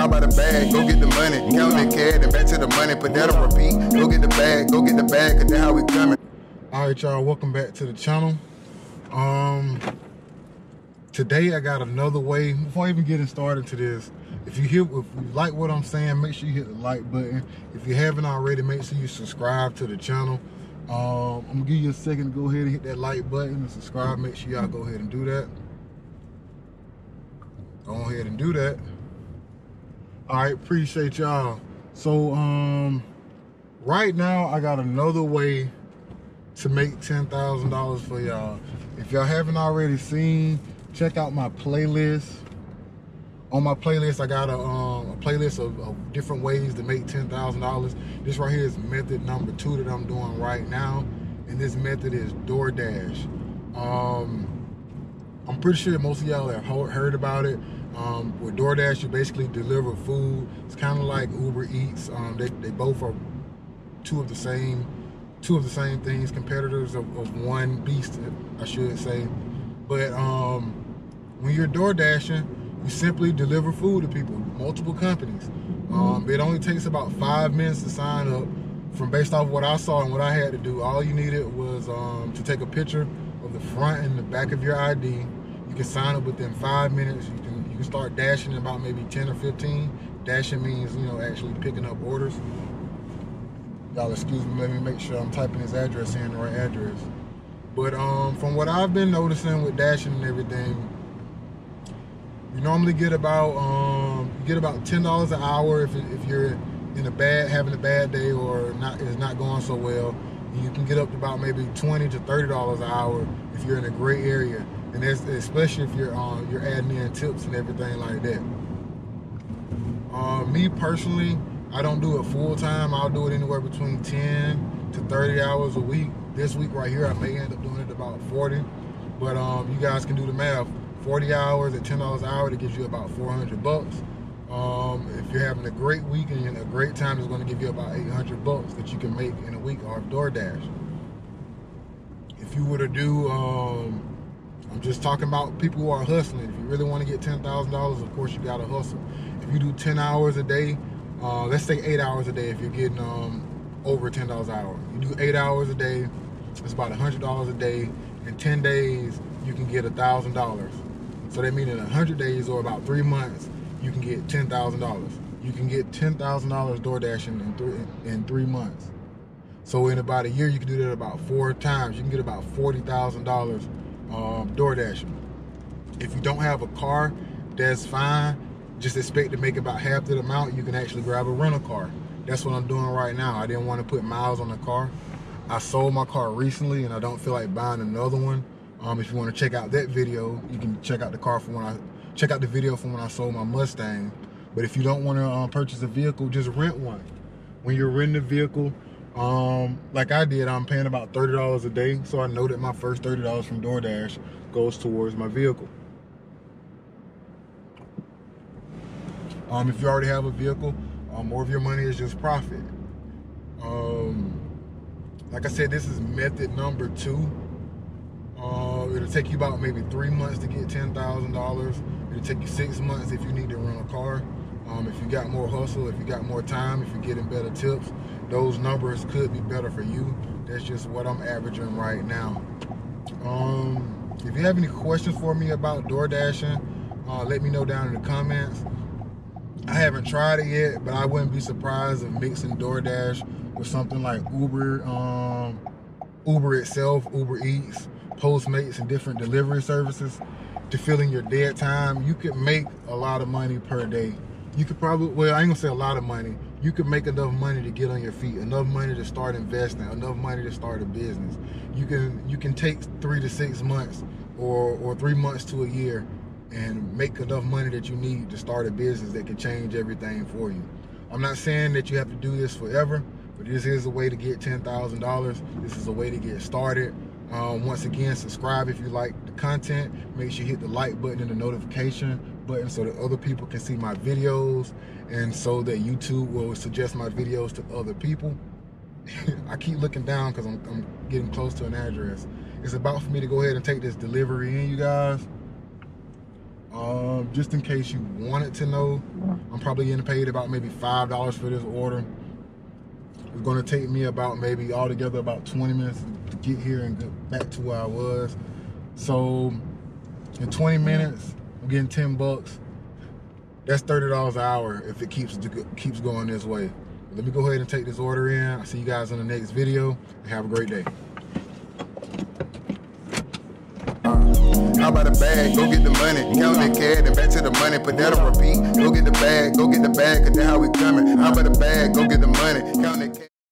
How about a bag? Go get the money. Count the cat and back to the money. Put that on repeat. Go get the bag. Go get the bag. Cause that's how we coming. All right, y'all. Welcome back to the channel. Um, today I got another way. Before even getting started to this, if you hear, if you like what I'm saying, make sure you hit the like button. If you haven't already, make sure you subscribe to the channel. Um, I'm gonna give you a second to go ahead and hit that like button and subscribe. Make sure y'all go ahead and do that. Go ahead and do that. Right, appreciate y'all. So, um, right now I got another way to make $10,000 for y'all. If y'all haven't already seen, check out my playlist. On my playlist, I got a, um, a playlist of, of, different ways to make $10,000. This right here is method number two that I'm doing right now. And this method is DoorDash. Um, I'm pretty sure most of y'all have heard about it. Um, with DoorDash, you basically deliver food. It's kind of like Uber Eats. Um, they, they both are two of the same two of the same things, competitors of, of one beast, I should say. But um, when you're door dashing, you simply deliver food to people, multiple companies. Um, it only takes about five minutes to sign up. From based off what I saw and what I had to do, all you needed was um, to take a picture of the front and the back of your ID. You can sign up within five minutes. You can you start dashing about maybe 10 or 15. Dashing means you know actually picking up orders. Y'all excuse me, let me make sure I'm typing his address in the right address. But um, from what I've been noticing with dashing and everything, you normally get about um, you get about ten dollars an hour if, if you're in a bad having a bad day or not is not going so well. You can get up to about maybe twenty to thirty dollars an hour if you're in a great area, and especially if you're um, you're adding in tips and everything like that. Uh, me personally, I don't do it full time. I'll do it anywhere between 10 to 30 hours a week. This week right here, I may end up doing it about 40. But um, you guys can do the math. 40 hours at $10 an hour, that gives you about 400 bucks. Um, if you're having a great week and a great time, it's going to give you about 800 bucks that you can make in a week off DoorDash. If you were to do, um, I'm just talking about people who are hustling. If you really want to get $10,000, of course you got to hustle. If you do 10 hours a day, uh, let's say eight hours a day if you're getting um, over $10 an hour. You do eight hours a day, it's about $100 a day. In 10 days, you can get $1,000. So that means in 100 days or about three months, you can get $10,000. You can get $10,000 door dashing in three, in three months. So in about a year, you can do that about four times. You can get about $40,000 um, door dashing. If you don't have a car, that's fine just expect to make about half the amount, you can actually grab a rental car. That's what I'm doing right now. I didn't want to put miles on the car. I sold my car recently and I don't feel like buying another one. Um, if you want to check out that video, you can check out the car from when I check out the video from when I sold my Mustang. But if you don't want to um, purchase a vehicle, just rent one. When you're renting a vehicle, um, like I did, I'm paying about $30 a day. So I know that my first $30 from DoorDash goes towards my vehicle. Um, if you already have a vehicle, um, more of your money is just profit. Um, like I said, this is method number two. Uh, it'll take you about maybe three months to get $10,000. It'll take you six months if you need to rent a car. Um, if you got more hustle, if you got more time, if you're getting better tips, those numbers could be better for you. That's just what I'm averaging right now. Um, if you have any questions for me about door dashing, uh, let me know down in the comments. I haven't tried it yet, but I wouldn't be surprised if mixing DoorDash with something like Uber, um, Uber itself, Uber Eats, Postmates, and different delivery services to fill in your dead time. You could make a lot of money per day. You could probably, well, I ain't gonna say a lot of money. You can make enough money to get on your feet, enough money to start investing, enough money to start a business. You can you can take three to six months or or three months to a year and make enough money that you need to start a business that can change everything for you. I'm not saying that you have to do this forever, but this is a way to get $10,000. This is a way to get started. Um, once again, subscribe if you like the content. Make sure you hit the like button and the notification button so that other people can see my videos and so that YouTube will suggest my videos to other people. I keep looking down because I'm, I'm getting close to an address. It's about for me to go ahead and take this delivery in, you guys. Um, just in case you wanted to know, I'm probably getting paid about maybe five dollars for this order. It's gonna take me about maybe altogether about 20 minutes to get here and get back to where I was. So in 20 minutes, I'm getting 10 bucks. That's $30 an hour if it keeps keeps going this way. Let me go ahead and take this order in. I'll see you guys in the next video. Have a great day. How about a bag? Go get the money. Count the cash and back to the money. Put that on repeat. Go get the bag. Go get the bag. Cause that's how we coming. How about a bag? Go get the money. Count the cash.